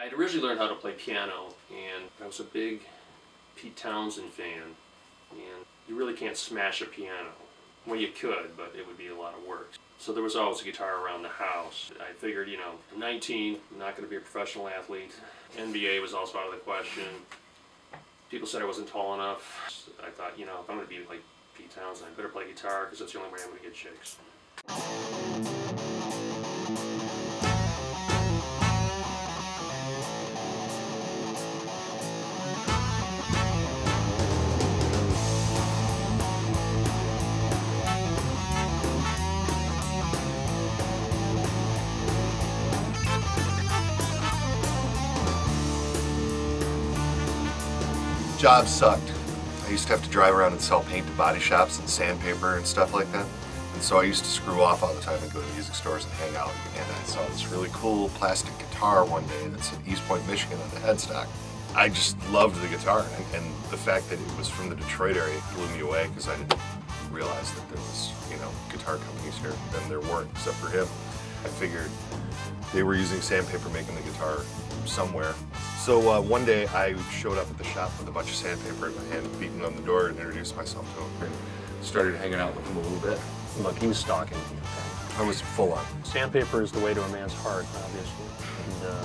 I'd originally learned how to play piano, and I was a big Pete Townshend fan, and you really can't smash a piano. Well, you could, but it would be a lot of work. So there was always a guitar around the house. I figured, you know, I'm 19, I'm not going to be a professional athlete. NBA was also out of the question. People said I wasn't tall enough. I thought, you know, if I'm going to be like Pete Townshend, I better play guitar because that's the only way I'm going to get chicks. Job sucked. I used to have to drive around and sell paint to body shops and sandpaper and stuff like that. And so I used to screw off all the time and go to music stores and hang out. And I saw this really cool plastic guitar one day that's in Eastpointe, Michigan on the headstock. I just loved the guitar and, and the fact that it was from the Detroit area blew me away because I didn't realize that there was, you know, guitar companies here. And there weren't, except for him. I figured they were using sandpaper making the guitar somewhere so uh, one day I showed up at the shop with a bunch of sandpaper in my hand, beating on the door and introduced myself to him and started hanging out with him a little bit. Look, he was stalking. Me. I was full on. Sandpaper is the way to a man's heart, obviously. And uh,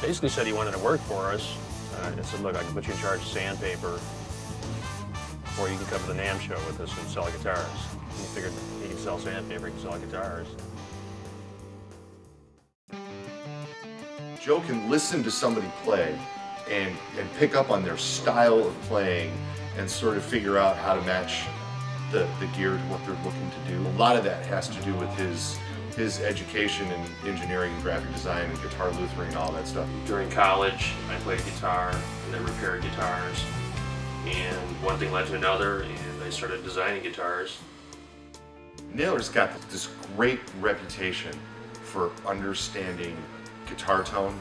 basically said he wanted to work for us. Uh, and said, look, I can put you in charge of sandpaper, or you can come to the NAMM show with us and sell guitars. And he figured he can sell sandpaper, he can sell guitars. Joe can listen to somebody play and, and pick up on their style of playing and sort of figure out how to match the, the gear to what they're looking to do. A lot of that has to do with his his education in engineering and graphic design and guitar Luthering and all that stuff. During college, I played guitar and then repaired guitars. And one thing led to another, and I started designing guitars. Naylor's got this great reputation for understanding guitar tone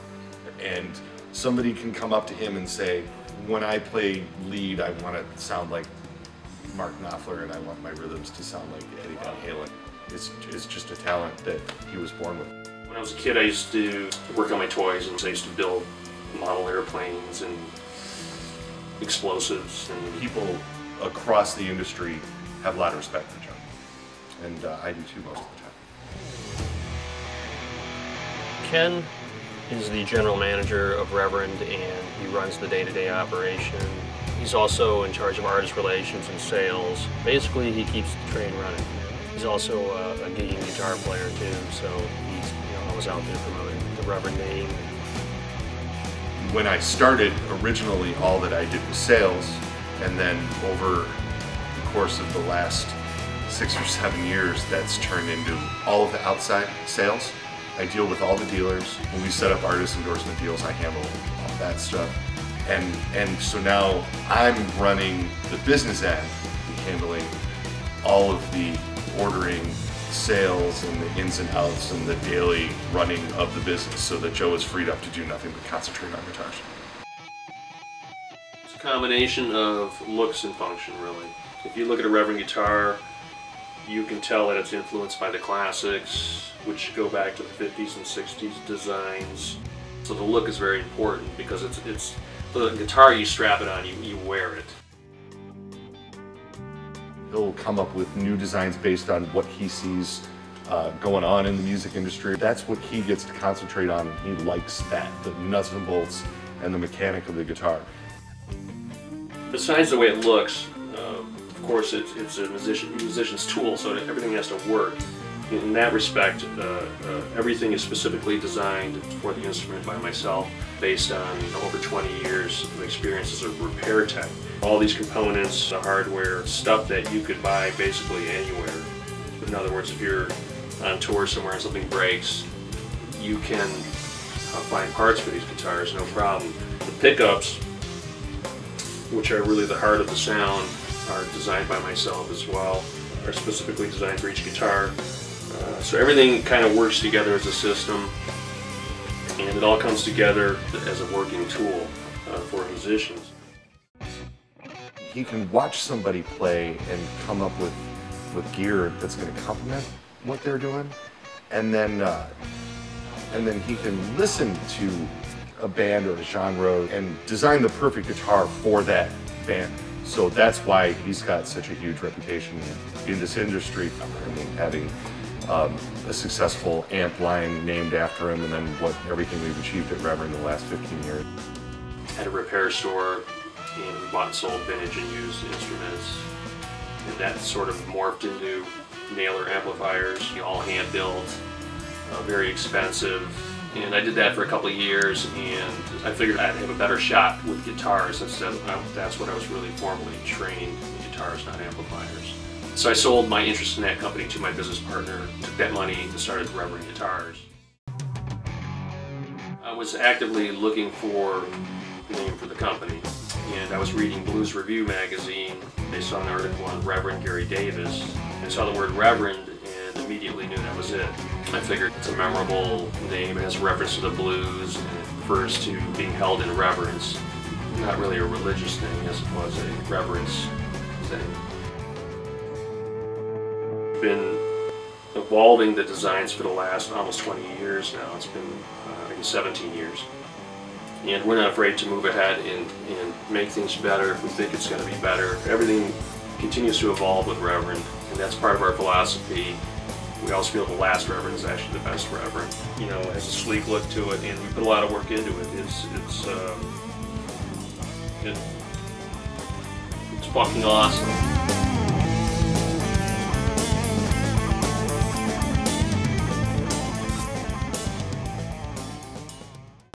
and somebody can come up to him and say, when I play lead, I want to sound like Mark Knopfler and I want my rhythms to sound like Eddie Van Halen. It's, it's just a talent that he was born with. When I was a kid, I used to work on my toys and I used to build model airplanes and explosives. And people across the industry have a lot of respect for Joe. And uh, I do too most of the time. Ken is the general manager of Reverend and he runs the day-to-day -day operation. He's also in charge of artist relations and sales. Basically, he keeps the train running. He's also uh, a, a gigging guitar player too, so he's you know, always out there promoting the Reverend name. When I started, originally all that I did was sales, and then over the course of the last six or seven years, that's turned into all of the outside sales. I deal with all the dealers. When we set up artist endorsement deals, I handle all that stuff. And, and so now I'm running the business end, handling all of the ordering, sales, and the ins and outs, and the daily running of the business so that Joe is freed up to do nothing but concentrate on guitars. It's a combination of looks and function, really. If you look at a Reverend guitar, you can tell that it's influenced by the classics, which go back to the 50s and 60s designs. So the look is very important because it's it's the guitar you strap it on, you, you wear it. He'll come up with new designs based on what he sees uh, going on in the music industry. That's what he gets to concentrate on. He likes that, the nuts and bolts and the mechanic of the guitar. Besides the way it looks, course it's, it's a musician, musician's tool, so everything has to work in that respect, uh, uh, everything is specifically designed for the instrument by myself based on over 20 years of experience as a repair tech. All these components, the hardware, stuff that you could buy basically anywhere. In other words, if you're on tour somewhere and something breaks, you can uh, find parts for these guitars, no problem. The pickups, which are really the heart of the sound, are designed by myself as well, are specifically designed for each guitar. Uh, so everything kind of works together as a system and it all comes together as a working tool uh, for musicians. You can watch somebody play and come up with, with gear that's going to complement what they're doing and then uh, and then he can listen to a band or a genre and design the perfect guitar for that band. So that's why he's got such a huge reputation in this industry. I mean, having um, a successful amp line named after him, and then what everything we've achieved at Reverend in the last 15 years. At a repair store, and we bought and sold vintage and used instruments, and that sort of morphed into Naylor amplifiers, all hand built, uh, very expensive. And I did that for a couple of years, and I figured I'd have a better shot with guitars instead. Of, that's what I was really formally trained in guitars, not amplifiers. So I sold my interest in that company to my business partner, took that money and started Reverend Guitars. I was actively looking for a name for the company, and I was reading Blues Review magazine. They saw an article on Reverend Gary Davis. I saw the word Reverend and immediately knew that was it. I figured it's a memorable name, it has reference to the blues, and it refers to being held in reverence. Not really a religious thing as it was a reverence thing. Been evolving the designs for the last almost 20 years now. It's been, uh, I guess, 17 years. And we're not afraid to move ahead and, and make things better if we think it's going to be better. Everything continues to evolve with Reverend, and that's part of our philosophy. We also feel the last Reverend is actually the best Reverend. You know, it has a sleek look to it, and we put a lot of work into it. It's it's uh, it, it's fucking awesome.